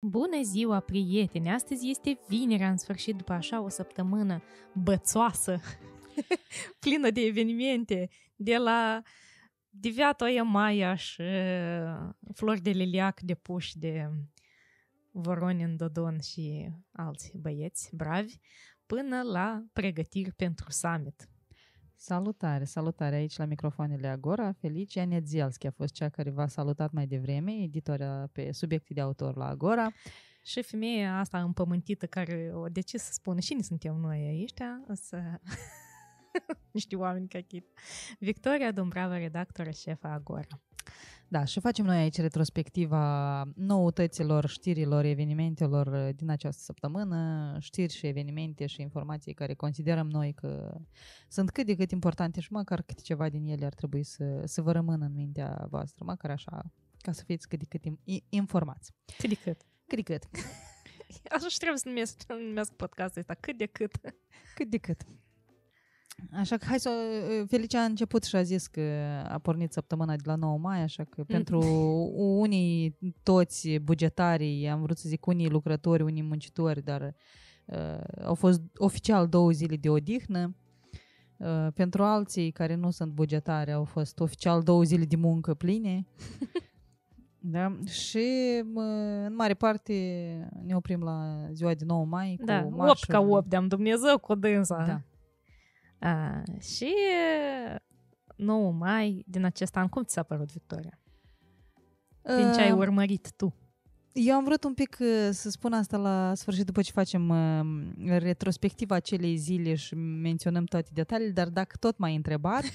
Bună ziua, prieteni! Astăzi este vinerea, în sfârșit, după așa o săptămână bățoasă, plină de evenimente, de la Diviatoia Maiaș și flori de liliac de puși de Voronin Dodon și alți băieți bravi, până la pregătiri pentru summit. Salutare, salutare aici la microfoanele Agora. Felicia Nedzielski a fost cea care v-a salutat mai devreme, editora pe subiecte de autor la Agora. Și femeia asta împământită care o decis să spună cine suntem noi ăștia, să... niște oameni ca chit. Victoria Dumbrava, redactoră șefa Agora. Da, și facem noi aici retrospectiva noutăților, știrilor, evenimentelor din această săptămână, știri și evenimente și informații care considerăm noi că sunt cât de cât importante și măcar câte ceva din ele ar trebui să, să vă rămână în mintea voastră, măcar așa, ca să fiți cât de cât informați. Cât de cât. Cât de cât. Așa și trebuie să numesc, numesc podcastul ăsta, cât de cât. Cât de cât. Așa că hai să... Felicia a început și a zis că a pornit săptămâna de la 9 mai, așa că mm. pentru unii toți bugetarii, am vrut să zic unii lucrători, unii muncitori, dar uh, au fost oficial două zile de odihnă. Uh, pentru alții care nu sunt bugetari au fost oficial două zile de muncă pline. Da? Și în mare parte ne oprim la ziua de 9 mai da, cu 8 ca 8 de-am Dumnezeu cu dânsa. Da. A, și 9 mai din acest an, cum ți s-a părut, Victoria? Din ce ai urmărit tu? Eu am vrut un pic să spun asta la sfârșit după ce facem retrospectiva acelei zile și menționăm toate detaliile, dar dacă tot mai întrebat,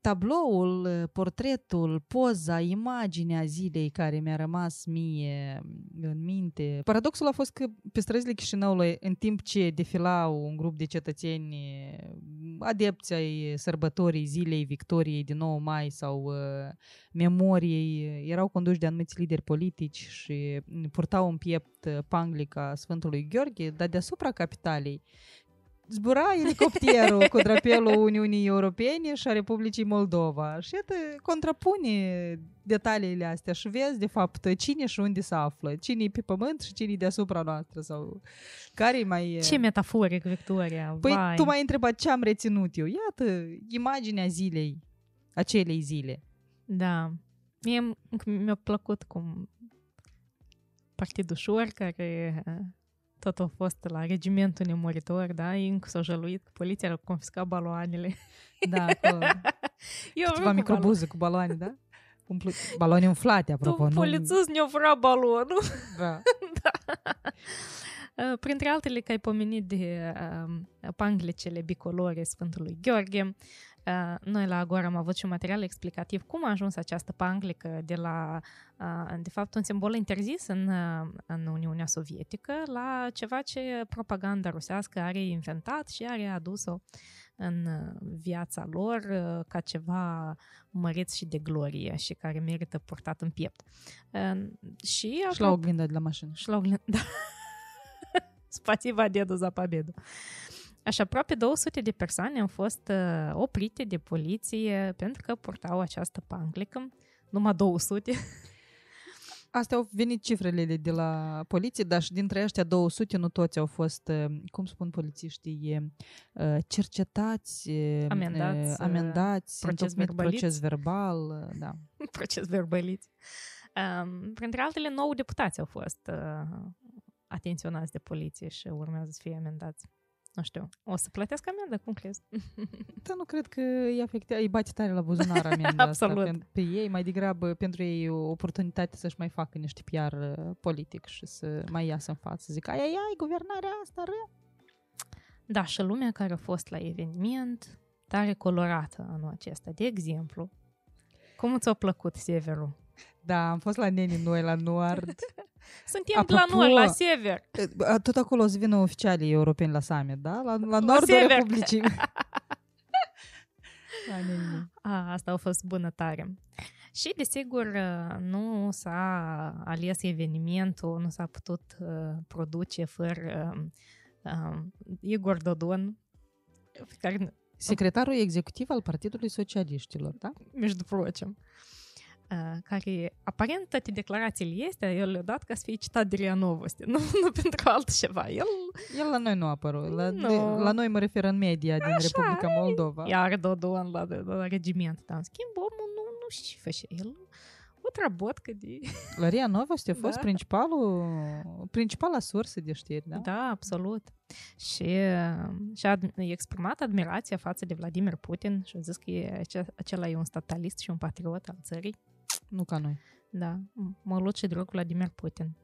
tabloul, portretul, poza, imaginea zilei care mi-a rămas mie în minte. Paradoxul a fost că pe străzile Chișinăului, în timp ce defilau un grup de cetățeni adepți ai sărbătorii zilei Victoriei din 9 mai sau uh, memoriei, erau conduși de anumiți lideri politici și purtau în piept panglica Sfântului Gheorghe, dar deasupra capitalei zbura elicopterul cu drapelul Uniunii Europene și a Republicii Moldova. Și iată, contrapune detaliile astea și vezi, de fapt, cine și unde se află. Cine e pe pământ și cine e deasupra noastră sau care mai... Ce metaforic, Victoria! Păi Vai. tu m-ai întrebat ce am reținut eu. Iată, imaginea zilei, acelei zile. Da. Mie mi-a plăcut cum partidul Șor, care tot a fost la regimentul nemuritor, da? Încă s-au jăluit că poliția a confiscat baloanele. Da, cu Eu câteva microbuze cu baloane, da? Umplu... Baloane umflate, apropo. Tu, polițist ne-a furat balonul. Da. da. Printre altele că ai pomenit de uh, panglicele bicolore Sfântului Gheorghe, Uh, noi la Agora am avut și un material explicativ cum a ajuns această panglică de la, uh, de fapt, un simbol interzis în, uh, în Uniunea Sovietică la ceva ce propaganda rusească are inventat și are adus-o în viața lor ca ceva măreț și de glorie și care merită purtat în piept. Și, și la oglinda de la mașină. Și la oglinda, da. Spațiva dedu za pabedu. Așa, aproape 200 de persoane au fost uh, oprite de poliție pentru că purtau această panglică. Numai 200. Astea au venit cifrele de la poliție, dar și dintre aceștia 200 nu toți au fost, uh, cum spun polițiștii, uh, cercetați, uh, amendați, amendați proces, verbaliți. proces verbal. Da. proces verbaliți. Um, printre altele, nouă deputați au fost uh, atenționați de poliție și urmează să fie amendați nu știu, o să plătesc amendă, cum crezi? Da, nu cred că îi afectează, îi bate tare la buzunar amenda Absolut. asta. Pe ei, mai degrabă, pentru ei o oportunitate să-și mai facă niște PR uh, politic și să mai iasă în față. Zic, ai, ai, ai, guvernarea asta ră. Da, și lumea care a fost la eveniment, tare colorată anul acesta. De exemplu, cum ți-a plăcut Severul? Da, am fost la Neni noi la Nord. Suntem Apropo, la nord, la sever. Tot acolo o să vină oficialii europeni la summit, da? La, la nordul la Republicii. A, asta a fost bună tare. Și, desigur, nu s-a ales evenimentul, nu s-a putut uh, produce fără uh, Igor Dodon, care... Secretarul executiv al Partidului Socialiștilor, da? Между прочим. care aparent toate declarațiile este, el le-a dat ca să fie citat de Ria Novosti, nu, nu pentru altceva. El, el la noi nu a apărut, la, no. la noi mă refer în media din Așa, Republica Moldova. Iar Dodon la, la regiment, dar în schimb omul nu, nu știu ce face. El отработка de... La Ria Novosti a fost da. principalul, principala sursă de știri, da? Da, absolut. Și și-a exprimat admirația față de Vladimir Putin și a zis că e, acela e un statalist și un patriot al țării. Nu ca noi. Da, mă lut și drog Vladimir Putin.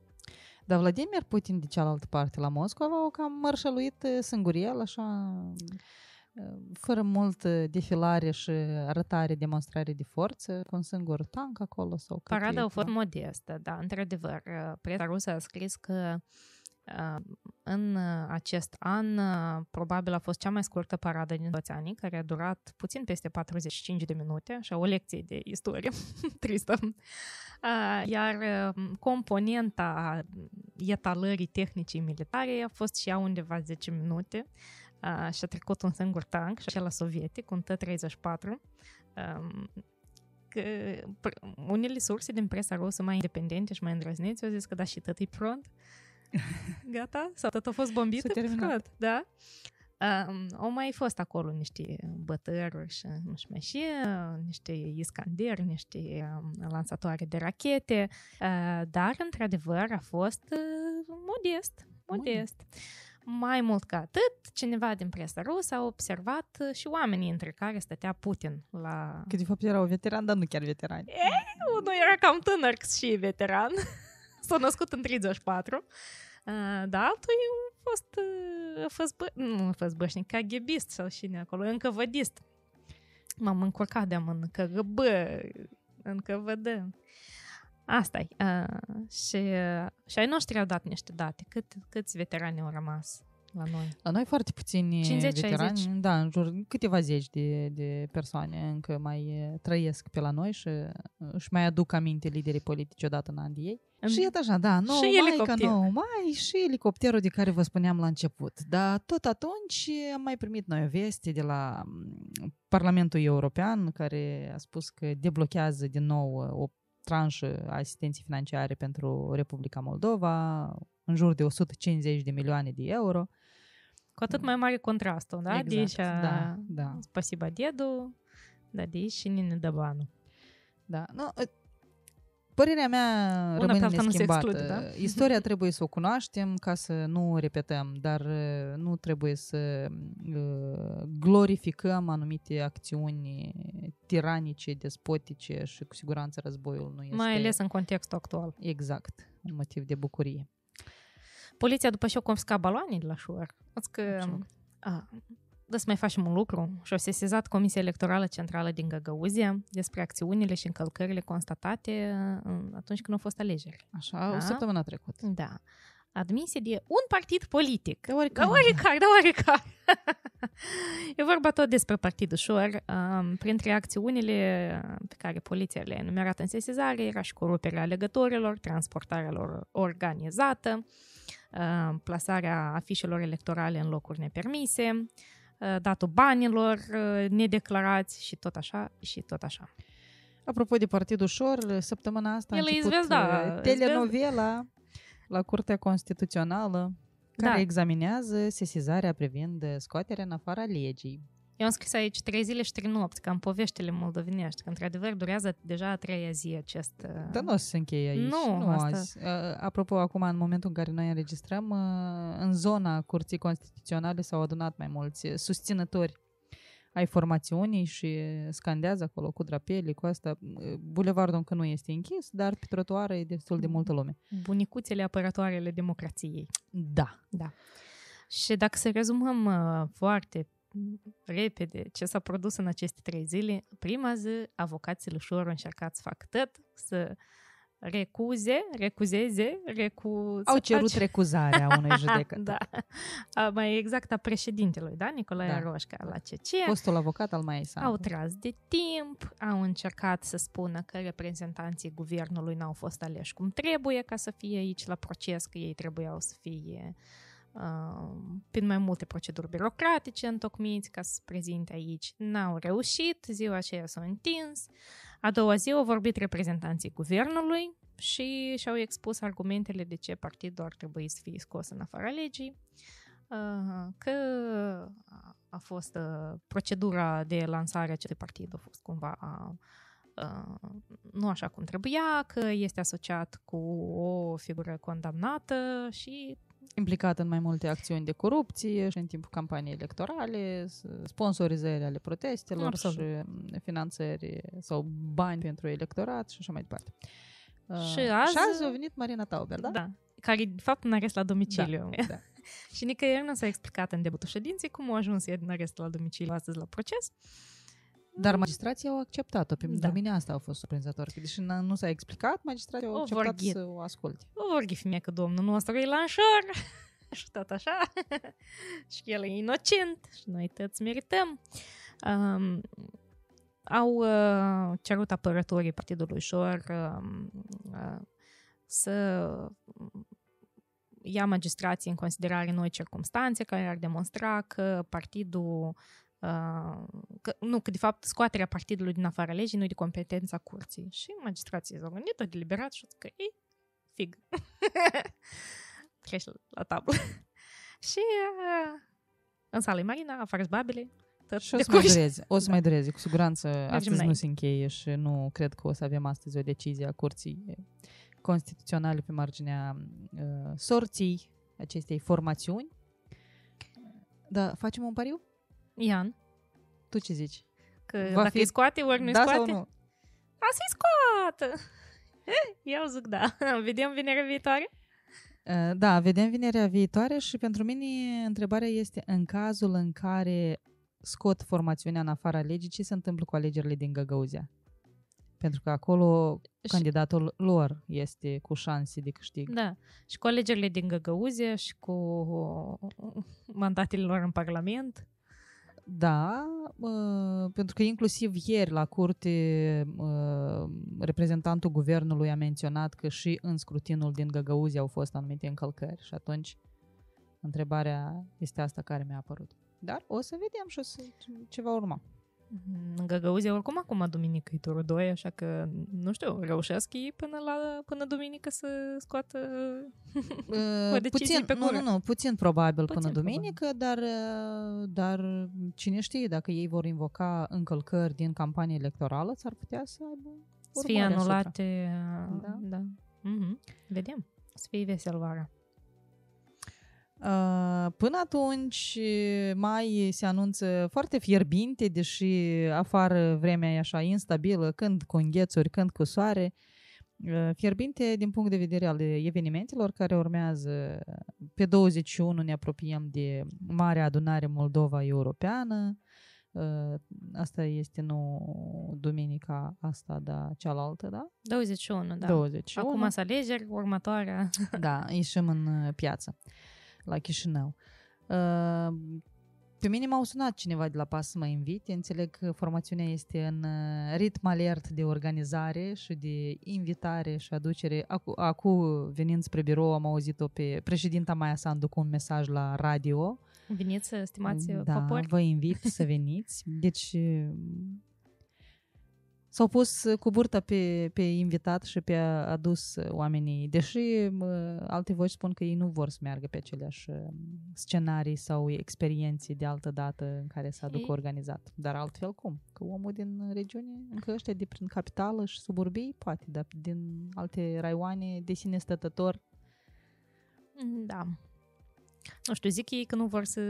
Dar Vladimir Putin de cealaltă parte la Moscova o cam mărșăluit singuriel, așa fără mult defilare și arătare, demonstrare de forță, cu un singur tank acolo sau Parada a fost modestă, da, într-adevăr. Presa rusă a scris că în acest an probabil a fost cea mai scurtă paradă din toți anii, care a durat puțin peste 45 de minute, așa o lecție de istorie tristă. Iar componenta etalării tehnicii militare a fost și ea undeva 10 minute și a trecut un singur tank, și acela sovietic, un T-34, că unele surse din presa rusă mai independente și mai îndrăzneți au zis că da, și tot e pront. Gata? Sau tot a fost bombit? S-a terminat. Da? Um, au mai fost acolo niște bătăruri și nu știu mai și, niște iscanderi, niște um, lansatoare de rachete, uh, dar într-adevăr a fost uh, modest, modest. Bun. Mai mult ca atât, cineva din presa rusă a observat și oamenii între care stătea Putin la... Că de fapt erau veterani, dar nu chiar veterani. E, unul era cam tânăr și veteran. S-a născut în 34. Dar altul a fost, a fost bă... nu a fost bășnic, caghebist sau cine acolo, încă vădist. M-am încurcat de-am în KGB, încă vedem. Asta e. Uh, și, uh, și ai noștri au dat niște date. Cât, câți veterani au rămas la noi? La noi foarte puțini 50, veterani. 60. Da, în jur câteva zeci de, de persoane încă mai trăiesc pe la noi și își mai aduc aminte liderii politici odată în an de ei. În... Și iată așa, da, 9 și mai ca 9 mai și elicopterul de care vă spuneam la început. Dar tot atunci am mai primit noi o veste de la Parlamentul European care a spus că deblochează din nou o tranșă asistenții financiare pentru Republica Moldova, în jur de 150 de milioane de euro. Cu atât mai mare contrastul, da? Exact, deci, da, da. Spasiba dedu, da, deci și ne dă banul. Da, nu, Părerea mea Una rămâne neschimbată. Exclude, da? Istoria trebuie să o cunoaștem ca să nu o repetăm, dar uh, nu trebuie să uh, glorificăm anumite acțiuni tiranice, despotice și cu siguranță războiul nu este... Mai ales în contextul actual. Exact, un motiv de bucurie. Poliția după ce o confiscat baloanii de la șuar, că a, să mai facem un lucru și au sesizat Comisia Electorală Centrală din Găgăuzia despre acțiunile și încălcările constatate atunci când au fost alegeri. Așa, da? o săptămână trecută. Da. Admise de un partid politic. De oricare. De oricare, de oricare. e vorba tot despre Partidul Șor. Um, printre acțiunile pe care poliția le-a enumerat în sesizare era și coruperea alegătorilor, transportarea lor organizată, uh, plasarea afișelor electorale în locuri nepermise, Uh, datul banilor uh, nedeclarați și tot așa și tot așa. Apropo de Partidul Șor, săptămâna asta a El început izvezda, uh, telenovela la Curtea Constituțională care da. examinează sesizarea privind scoaterea în afara legii. Eu am scris aici trei zile și trei nopți, cam poveștile moldovenești, că într-adevăr durează deja a treia zi acest... Dar nu o să se încheie aici, nu, nu asta... azi. Apropo, acum, în momentul în care noi înregistrăm, în zona Curții Constituționale s-au adunat mai mulți susținători ai formațiunii și scandează acolo cu drapele, cu asta. Bulevardul încă nu este închis, dar pe trotuare e destul de multă lume. Bunicuțele apărătoarele democrației. Da. Da. Și dacă să rezumăm uh, foarte repede ce s-a produs în aceste trei zile. Prima zi, avocații lui Șor au încercat să facă tot, să recuze, recuzeze, recu... Au cerut ace... recuzarea unui judecător. da. A, mai exact a președintelui, da? Nicolae da. Roșca la CC. Fostul avocat al mai Au tras de timp, au încercat să spună că reprezentanții guvernului n-au fost aleși cum trebuie ca să fie aici la proces, că ei trebuiau să fie prin mai multe proceduri birocratice întocmiți ca să se prezinte aici. N-au reușit, ziua aceea s-a întins, A doua zi au vorbit reprezentanții guvernului și și-au expus argumentele de ce partidul ar trebui să fie scos în afara legii, uh, că a fost uh, procedura de lansare a acestui partid a fost cumva uh, nu așa cum trebuia, că este asociat cu o figură condamnată și implicat în mai multe acțiuni de corupție și în timpul campaniei electorale, sponsorizări ale protestelor Absolut. și finanțări sau bani pentru electorat și așa mai departe. Și azi, și azi a venit Marina Tauber, da? Da, care de fapt în arest la domiciliu. Da, da. și nicăieri nu s-a explicat în debutul ședinței cum a ajuns ea din arest la domiciliu astăzi la proces. Dar magistrații au acceptat-o. Pe da. mine asta a fost surprinzător. Că deși nu s-a explicat, magistrații au o acceptat vorghit. să o asculte. O vorghi că domnul nostru e lanșor și tot așa. și el e inocent și noi toți merităm. Um, au uh, cerut apărătorii Partidului Șor uh, uh, să ia magistrații în considerare noi circumstanțe care ar demonstra că partidul că, nu, că de fapt scoaterea partidului din afara legii nu e de competența curții. Și magistrații s-au gândit, au deliberat și că e fig. Treci la tablă. și uh, în sală Marina, afară babele, și o să, mai dureze, o să mai dureze, cu siguranță Mergem astăzi înainte. nu se încheie și nu cred că o să avem astăzi o decizie a Curții Constituționale pe marginea uh, sorții acestei formațiuni. Da, facem un pariu? Ian. Tu ce zici? Că Va dacă fi... îi scoate, ori nu da scoate? Sau nu? A să-i scoată! Eu zic da. Vedem vinerea viitoare? Uh, da, vedem vinerea viitoare și pentru mine întrebarea este în cazul în care scot formațiunea în afara legii, ce se întâmplă cu alegerile din Găgăuzia? Pentru că acolo și... candidatul lor este cu șanse de câștig. Da, și cu alegerile din Găgăuzia și cu mandatele lor în Parlament. Da, uh, pentru că inclusiv ieri la curte uh, reprezentantul guvernului a menționat că și în scrutinul din Găgăuzia au fost anumite încălcări și atunci întrebarea este asta care mi-a apărut. Dar o să vedem și o să, ce va urma. Mm-hmm. În Găgăuzie oricum acum duminică e turul 2, așa că, nu știu, reușesc ei până, la, până duminică să scoată uh, o puțin, pe gură. Nu, nu, nu, puțin probabil puțin până probabil. duminică, dar, uh, dar cine știe, dacă ei vor invoca încălcări din campania electorală, s-ar putea să aibă Să fie anulate. Uh, da? da. Mm-hmm. Vedem. Să fie vesel vara. Uh, până atunci, mai se anunță foarte fierbinte, deși afară vremea e așa instabilă, când cu înghețuri, când cu soare. Uh, fierbinte din punct de vedere al evenimentelor care urmează. Pe 21 ne apropiem de Marea Adunare Moldova Europeană. Uh, asta este nu duminica asta, dar cealaltă, da? 21, da. 21. Acum să alegeri, următoarea. Da, ieșim în piață la Chișinău. Uh, pe mine m-au sunat cineva de la PAS să mă invite. Înțeleg că formațiunea este în uh, ritm alert de organizare și de invitare și aducere. Acum, venind spre birou, am auzit-o pe președinta Maia Sandu cu un mesaj la radio. Veniți, stimați da, popori. vă invit să veniți. Deci, S-au pus cu burta pe, pe invitat și pe adus oamenii, deși alte voci spun că ei nu vor să meargă pe aceleași scenarii sau experiențe de altă dată în care să aducă organizat. Dar altfel cum? Că omul din regiune, încă ăștia de prin capitală și suburbii, poate, dar din alte raioane de sine stătător. Da. Nu știu, zic ei că nu vor să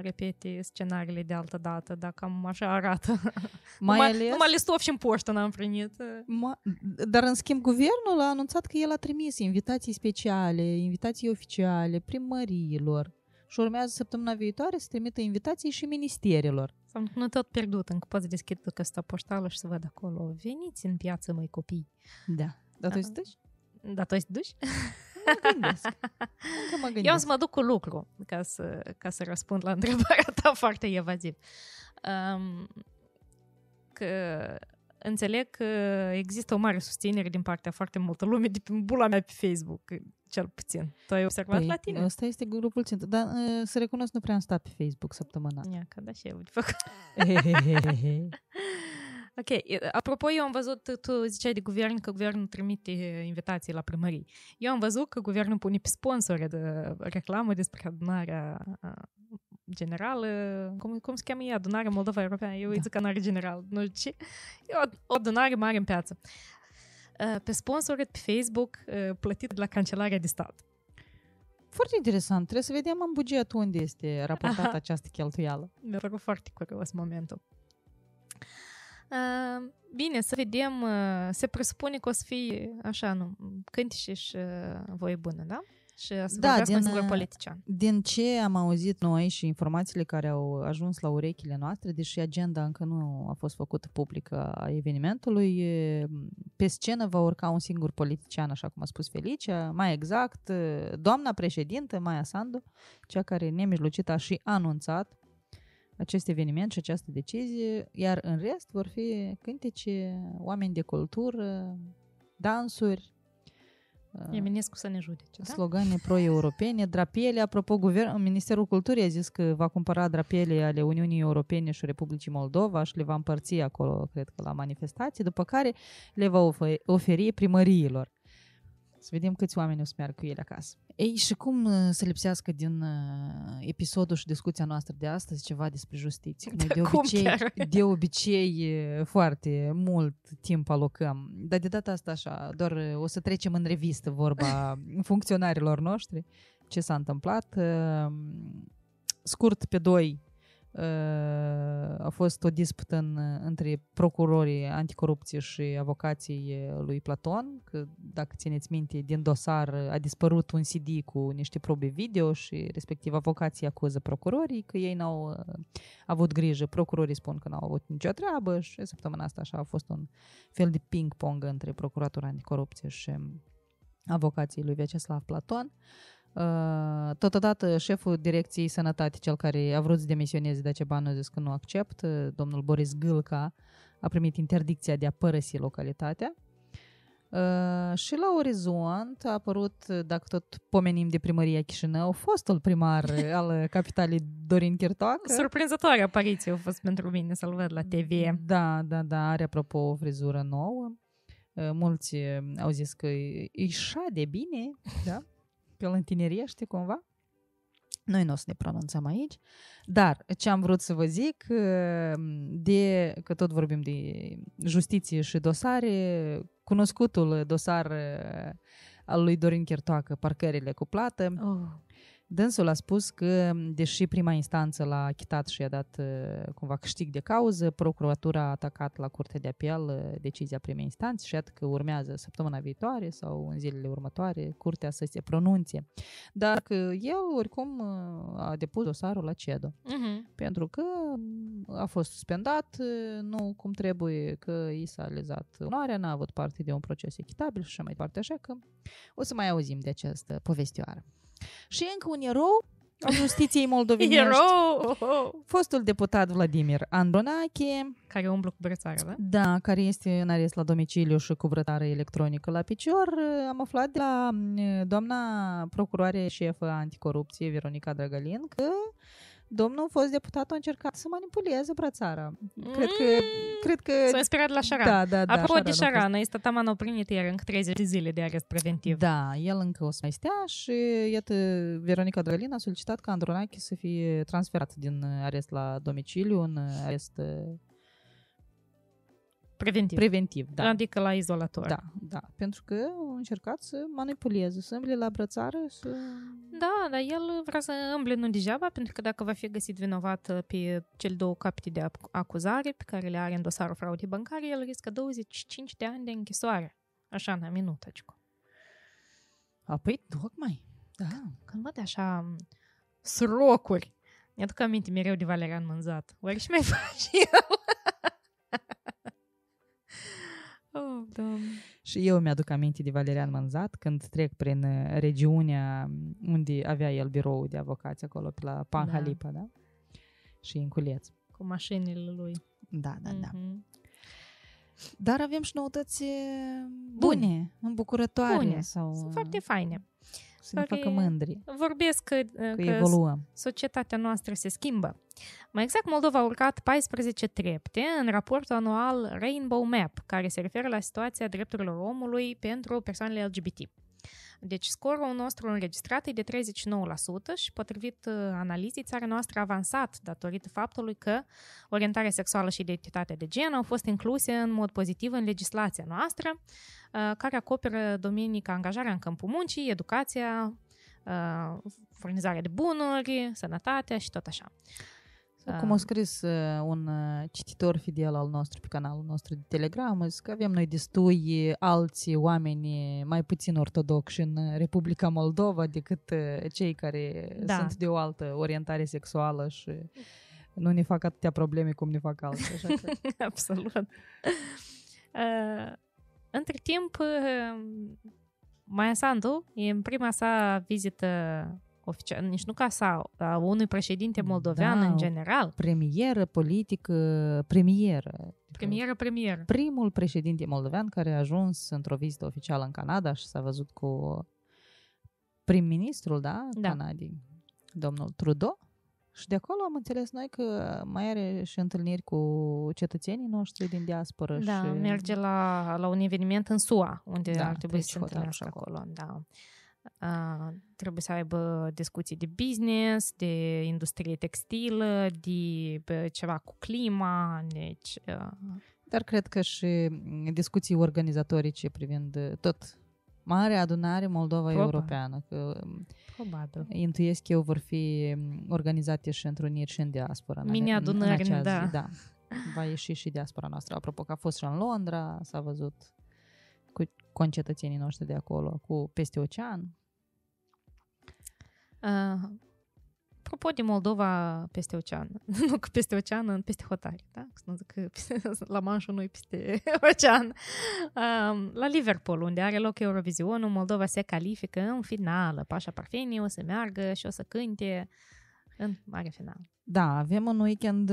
repete scenariile de altă dată, dacă cam așa arată. Mai numai, ales... Numai listov și în poștă n-am primit. Ma... Dar, în schimb, guvernul a anunțat că el a trimis invitații speciale, invitații oficiale, primăriilor și urmează săptămâna viitoare să trimită invitații și ministerilor. S-am nu tot pierdut, încă poți deschide căsta poștală și să văd acolo. Veniți în piață, mai copii. Da. Dar tu duci? Da, tu duci? Mă gândesc. Încă mă gândesc. Eu am să mă duc cu lucru ca să, ca să răspund la întrebarea ta foarte evaziv. Um, că înțeleg că există o mare susținere din partea foarte multă lume de pe bula mea pe Facebook, cel puțin. Tu ai observat păi, la tine? Ăsta este grupul țintă. Dar uh, să recunosc, nu prea am stat pe Facebook săptămâna. Ia, că da și eu de făcut. Ok, apropo, eu am văzut, tu ziceai de guvern că guvernul trimite invitații la primării. Eu am văzut că guvernul pune pe sponsore de reclamă despre adunarea generală, cum, cum se cheamă ea, adunarea Moldova Europeană, eu da. îi zic adunare general, nu știu ce, e o, o adunare mare în piață. Pe sponsorit pe Facebook, plătit de la Cancelarea de Stat. Foarte interesant. Trebuie să vedem în buget unde este raportată Aha. această cheltuială. Mi-a părut foarte curios momentul. Uh, bine, să vedem. Uh, se presupune că o să fie așa, nu, cântișe și uh, voie bună, da? Și să da, din, un politician. Din ce am auzit noi și informațiile care au ajuns la urechile noastre, deși agenda încă nu a fost făcută publică a evenimentului, pe scenă va urca un singur politician, așa cum a spus Felicia, mai exact, doamna președintă, Maia Sandu, cea care nemijlocit a și anunțat acest eveniment și această decizie, iar în rest vor fi cântece, oameni de cultură, dansuri, Eminescu să ne judece, da? Slogane pro-europene, drapele, apropo, guvern, Ministerul Culturii a zis că va cumpăra drapele ale Uniunii Europene și Republicii Moldova și le va împărți acolo, cred că la manifestații, după care le va oferi primăriilor. Să vedem câți oameni o să meargă cu ele acasă. Ei, și cum uh, să lipsească din uh, episodul și discuția noastră de astăzi ceva despre justiție? Noi de obicei, de obicei foarte mult timp alocăm, dar de data asta așa, doar uh, o să trecem în revistă vorba funcționarilor noștri, ce s-a întâmplat. Scurt pe doi, a fost o dispută în, între procurorii anticorupție și avocații lui Platon, că dacă țineți minte, din dosar a dispărut un CD cu niște probe video și respectiv avocații acuză procurorii că ei n-au avut grijă. Procurorii spun că n-au avut nicio treabă și săptămâna asta așa a fost un fel de ping-pong între procuratura anticorupție și avocații lui Vyacheslav Platon. Uh, Uh, totodată, șeful Direcției Sănătate, cel care a vrut să demisioneze de ceva, a zis că nu accept. Domnul Boris Gâlca a primit interdicția de a părăsi localitatea. Uh, și la orizont a apărut, dacă tot pomenim de primăria Chișinău, fostul primar al capitalei Dorin Chirtoacă. Surprinzătoare apariție a fost pentru mine să-l văd la TV. Da, da, da, are apropo o frizură nouă. Uh, mulți au zis că e de bine, da? pe îl întinerește cumva. Noi nu o să ne pronunțăm aici, dar ce am vrut să vă zic, de, că tot vorbim de justiție și dosare, cunoscutul dosar al lui Dorin Chertoacă, parcările cu plată, oh. Dânsul a spus că, deși prima instanță l-a achitat și i-a dat uh, cumva câștig de cauză, procuratura a atacat la Curtea de Apel uh, decizia primei instanțe și iată că urmează săptămâna viitoare sau în zilele următoare Curtea să se pronunțe. Dar că el oricum uh, a depus dosarul la CEDO. Uh-huh. Pentru că a fost suspendat, nu cum trebuie, că i s-a lezat onoarea, n-a avut parte de un proces echitabil și așa mai departe. Așa că o să mai auzim de această povestioară. Și încă un erou al justiției moldovenești. erou! Fostul deputat Vladimir Andronache. Care umblă cu brățară, da? Da, care este în arest la domiciliu și cu brățară electronică la picior. Am aflat de la doamna procuroare șefă anticorupție, Veronica Drăgălin, că domnul fost deputat a încercat să manipuleze brățara. Cred că... Mm. Cred că S-a inspirat la Șaran. Da, da, da. Apropo de Șaran, este taman oprinit iar încă 30 de zile de arest preventiv. Da, el încă o să mai stea și iată, Veronica Drălin a solicitat ca Andronache să fie transferat din arest la domiciliu în arest Preventiv. Preventiv, da. Adică la izolator. Da, da. Pentru că au încercat să manipuleze, să îmble la brățară, să... Da, dar el vrea să îmble nu degeaba, pentru că dacă va fi găsit vinovat pe cel două capite de acuzare pe care le are în dosarul fraudei bancare, el riscă 25 de ani de închisoare. Așa, în minut, adică. A, păi, tocmai. Da. Când văd așa srocuri, mi-aduc aminte mereu de Valerian Mânzat. Oare și mai face el? Oh, Doamne. Și eu mi-aduc aminte de Valerian Manzat când trec prin uh, regiunea unde avea el birou de avocați acolo, pe la Panhalipa, da? da? Și în Culeț. Cu mașinile lui. Da, da, mm-hmm. da. Mhm. Dar avem și noutăți uh, bune, bune. îmbucurătoare. Bune. Sau... Sunt foarte faine. Să ne facă mândri. Vorbesc că, că, că evoluăm. societatea noastră se schimbă. Mai exact, Moldova a urcat 14 trepte în raportul anual Rainbow Map, care se referă la situația drepturilor omului pentru persoanele LGBT. Deci scorul nostru înregistrat e de 39% și potrivit uh, analizei, țara noastră a avansat datorită faptului că orientarea sexuală și identitatea de gen au fost incluse în mod pozitiv în legislația noastră, uh, care acoperă domenii ca angajarea în câmpul muncii, educația, uh, furnizarea de bunuri, sănătatea și tot așa. Cum a scris uh, un uh, cititor fidel al nostru pe canalul nostru de Telegram, zis că avem noi destui alți oameni mai puțin ortodoxi în Republica Moldova decât uh, cei care da. sunt de o altă orientare sexuală și nu ne fac atâtea probleme cum ne fac alții. Așa că... Absolut. Uh, între timp, uh, Maia Sandu, în prima sa vizită oficial, nici nu ca sa, a unui președinte moldovean da, în general. Premieră politică, premieră. Premieră, premieră. Primul președinte moldovean care a ajuns într-o vizită oficială în Canada și s-a văzut cu prim-ministrul, da, da. Canadii, domnul Trudeau. Și de acolo am înțeles noi că mai are și întâlniri cu cetățenii noștri din diaspora. Da, și... merge la, la un eveniment în SUA, unde da, ar trebui să se întâlnească acolo. acolo. Da. Uh, trebuie să aibă discuții de business, de industrie textilă, de ceva cu clima, deci... Uh... Dar cred că și discuții organizatorice privind tot mare adunare Moldova Probabil. Europeană. Că Probabil. Intuiesc eu vor fi organizate și întruniri și în diaspora. Mini adunări, în da. Zi, da. Va ieși și diaspora noastră. Apropo că a fost și în Londra, s-a văzut cu concetățenii noștri de acolo, cu peste ocean. Uh, apropo de Moldova peste ocean, nu că peste ocean, peste hotare, da? Nu zic că la Manșul nu peste ocean. Uh, la Liverpool, unde are loc Eurovizionul, Moldova se califică în finală. Pașa Parfeni o să meargă și o să cânte în mare final. Da, avem un weekend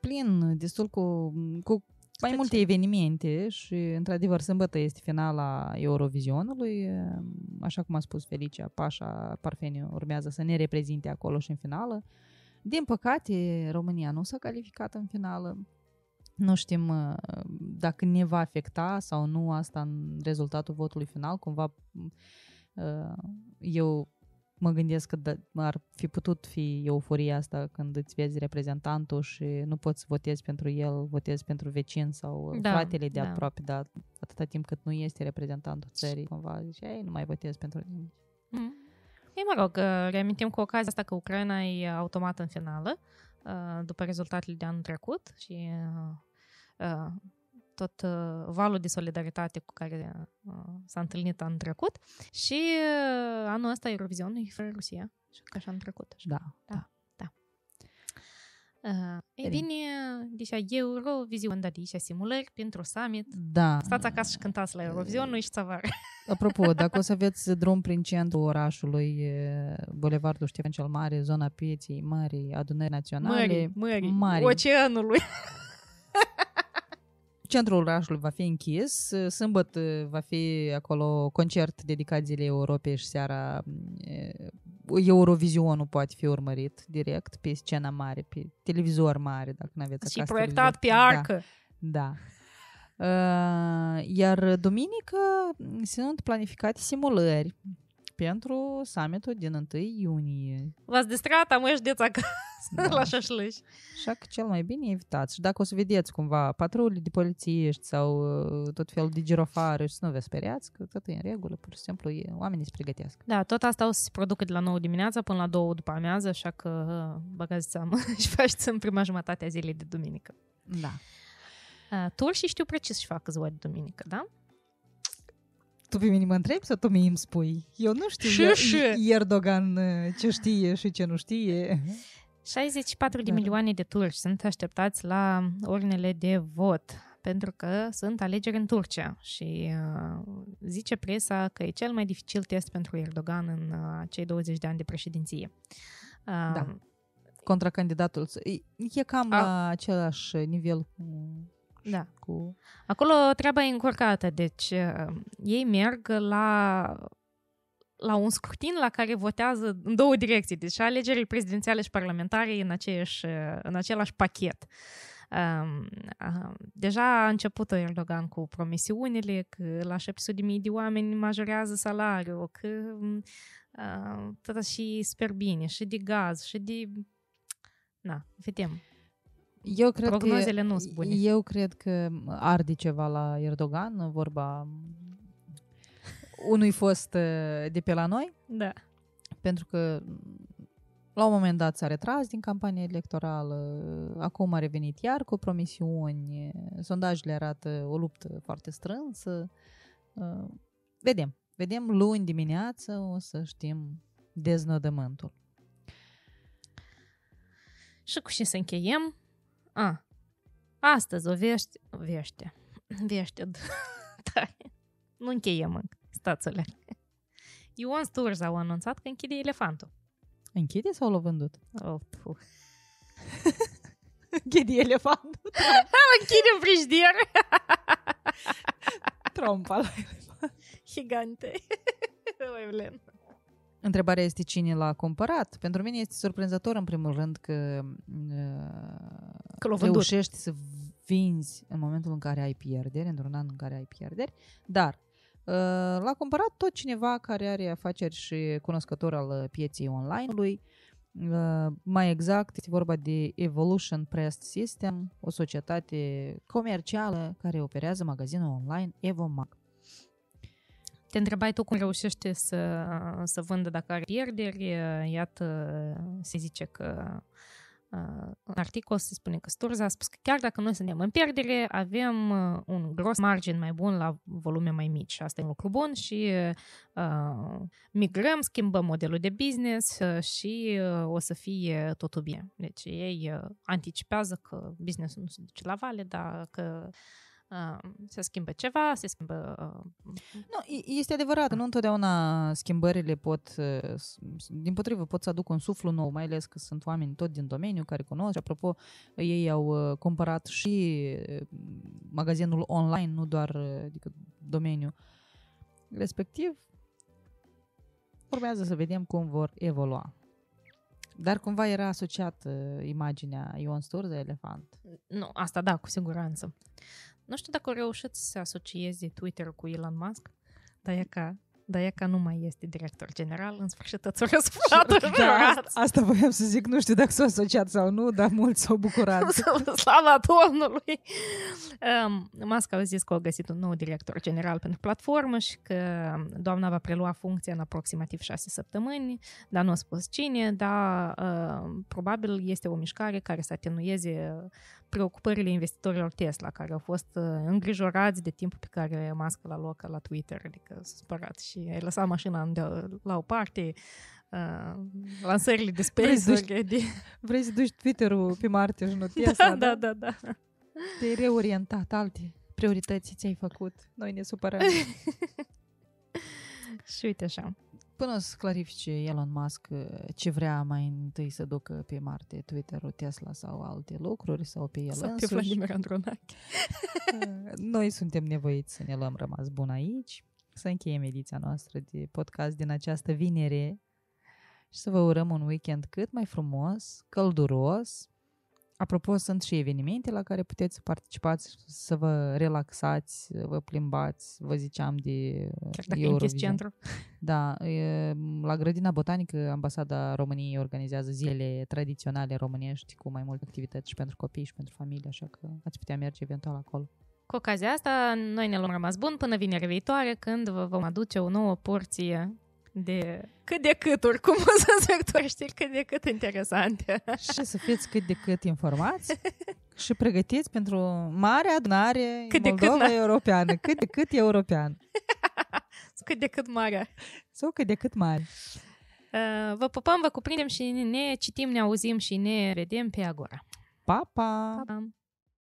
plin, destul cu, cu mai multe evenimente și, într-adevăr, sâmbătă este finala Eurovizionului. Așa cum a spus Felicia, Pașa Parfeniu urmează să ne reprezinte acolo și în finală. Din păcate, România nu s-a calificat în finală. Nu știm uh, dacă ne va afecta sau nu asta în rezultatul votului final. Cumva uh, eu mă gândesc că da, ar fi putut fi euforia asta când îți vezi reprezentantul și nu poți să votezi pentru el, votezi pentru vecin sau da, fratele de da. aproape, dar atâta timp cât nu este reprezentantul țării, cumva zici, ei, nu mai votezi pentru nimeni. Mm. Ei, mă rog, reamintim cu ocazia asta că Ucraina e automat în finală după rezultatele de anul trecut și tot uh, valul de solidaritate cu care uh, s-a întâlnit anul trecut și uh, anul ăsta Eurovizionul e fără Rusia, ca și anul trecut. Așa. Da, da. da. da. Uh, e bine, deja Eurovision, da, deja simulări pentru summit. Da. Stați acasă și cântați la Eurovision, nu ești țavară. Apropo, dacă o să aveți drum prin centrul orașului, Bulevardul Ștefan cel Mare, zona pieții, mării, adunări naționale, mării, mării, mării. oceanului. Centrul orașului va fi închis. Sâmbătă va fi acolo concert dedicat zilei Europei și seara Eurovizionul poate fi urmărit direct pe scena mare, pe televizor mare, dacă nu aveți acasă Și proiectat televizor. pe arcă. Da. da. Uh, iar duminică sunt planificate simulări pentru summitul din 1 iunie. V-ați distrat, am ieșit acasă da. la șașlăși. Așa că cel mai bine evitați. Și dacă o să vedeți cumva patruli de polițiști sau uh, tot felul de girofare și să nu vă speriați, că tot e în regulă, pur și simplu e, oamenii se pregătesc. Da, tot asta o să se producă de la 9 dimineața până la 2 după amiază, așa că uh, băgați seama și faceți în prima jumătate a zilei de duminică. Da. Uh, tur și știu precis și fac ziua de duminică, da? Tu pe mine mă întrebi sau tu mi îmi spui? Eu nu știu și, și. Erdogan uh, ce știe și ce nu știe. 64 de milioane de turci sunt așteptați la urnele de vot pentru că sunt alegeri în Turcia și uh, zice presa că e cel mai dificil test pentru Erdogan în uh, cei 20 de ani de președinție. Uh, da. Contra candidatul. E cam a, la același nivel cu da. Cu... Acolo treaba e încurcată, deci uh, ei merg la la un scrutin la care votează în două direcții, deci alegerile prezidențiale și parlamentare în, aceeași, în același pachet. Um, uh, deja a început Erdogan cu promisiunile că la 700.000 de oameni majorează salariul, că uh, tot și super bine, și de gaz, și de... Na, vedem. Eu cred Prognozele că, nu sunt bune. Eu cred că arde ceva la Erdogan, vorba unui fost uh, de pe la noi. Da. Pentru că la un moment dat s-a retras din campania electorală, acum a revenit iar cu promisiuni, sondajele arată o luptă foarte strânsă. Uh, vedem, vedem luni dimineață, o să știm deznodământul. Și cu ce să încheiem? A, astăzi o vește, vește, vește, tare. Nu încheiem încă, stațele. Ion Sturz au anunțat că închide elefantul. Închide sau l-a vândut? Oh, tu. închide elefantul. închide în frigider. Trompa la elefant. Gigante. Evelyn. Întrebarea este cine l-a cumpărat. Pentru mine este surprinzător în primul rând că, că l-a reușești să vinzi în momentul în care ai pierderi, într-un an în care ai pierderi, dar uh, l-a cumpărat tot cineva care are afaceri și cunoscător al pieței online-ului. Uh, mai exact, este vorba de Evolution Press System, o societate comercială care operează magazinul online Evomag. Te întrebai tu cum reușește să, să vândă dacă are pierderi. Iată, se zice că în articol se spune că Sturza a spus că chiar dacă noi suntem în pierdere, avem un gros margin mai bun la volume mai mici. Asta e un lucru bun și uh, migrăm, schimbăm modelul de business uh, și uh, o să fie totul bine. Deci ei uh, anticipează că businessul nu se duce la vale, dar că se schimbă ceva, se schimbă... Uh, nu, este adevărat, nu întotdeauna schimbările pot, din potrivă, pot să aducă un suflu nou, mai ales că sunt oameni tot din domeniu care cunosc. Și apropo, ei au cumpărat și magazinul online, nu doar adică domeniu respectiv. Urmează să vedem cum vor evolua. Dar cumva era asociat uh, imaginea Ion Stur de elefant. Nu, asta da, cu siguranță. Nu știu dacă au reușit să se asocieze Twitter cu Elon Musk, dar e ca dar e că nu mai este director general, în sfârșit ați răsflat da, asta, asta voiam să zic, nu știu dacă s-au asociat sau nu, dar mulți s-au bucurat. Slava Domnului! Um, Musk a zis că a găsit un nou director general pentru platformă și că doamna va prelua funcția în aproximativ șase săptămâni, dar nu a spus cine, dar uh, probabil este o mișcare care să atenueze preocupările investitorilor Tesla, care au fost uh, îngrijorați de timpul pe care Musk l-a luat la Twitter, adică s-a spărat și ai lăsat mașina la o parte, uh, lansările de space vrei, să duci, de... vrei să duci Twitter-ul pe Marte și nu Tesla, da? Da, da, da. Te-ai reorientat, alte priorități ți-ai făcut. Noi ne supărăm. și uite așa. Până să clarifice Elon Musk uh, ce vrea mai întâi să ducă pe Marte, Twitter-ul, Tesla sau alte lucruri sau pe el sau însuși. pe Vladimir Andronache. Uh, noi suntem nevoiți să ne luăm rămas bun aici, să încheiem ediția noastră de podcast din această vinere și să vă urăm un weekend cât mai frumos, călduros, Apropo, sunt și evenimente la care puteți să participați, să vă relaxați, să vă plimbați, vă ziceam de Chiar dacă Eurovision. centru. Da, la Grădina Botanică, Ambasada României organizează zile tradiționale românești cu mai multe activități și pentru copii și pentru familie, așa că ați putea merge eventual acolo. Cu ocazia asta, noi ne luăm rămas bun până vineri viitoare, când vă vom aduce o nouă porție de cât de cât, oricum o să sector știri cât de cât interesante. Și să fiți cât de cât informați și pregătiți pentru marea adunare cât Moldova de cât europeană. Cât de cât european. cât de cât mare. Sau cât de cât mare. Uh, vă pupăm, vă cuprindem și ne citim, ne auzim și ne vedem pe Agora. Pa, pa! pa, pa.